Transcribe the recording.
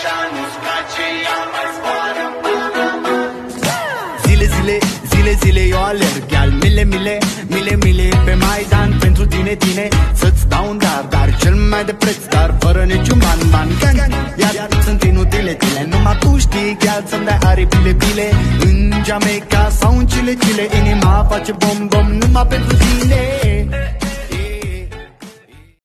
așa nu-ți place Ea mai zboară Zile, zile, zile, zile eu alerg Iar mile, mile, mile, mile pe Maidan Pentru tine, tine, să-ți dau un dar Dar cel mai de preț, dar fără niciun ban, ban gang, gang. Iar sunt inutile, tine Numai tu știi chiar să-mi dai aripile, bile. În Jamaica sau în Chile, Chile Inima face bom, bom numai pentru tine.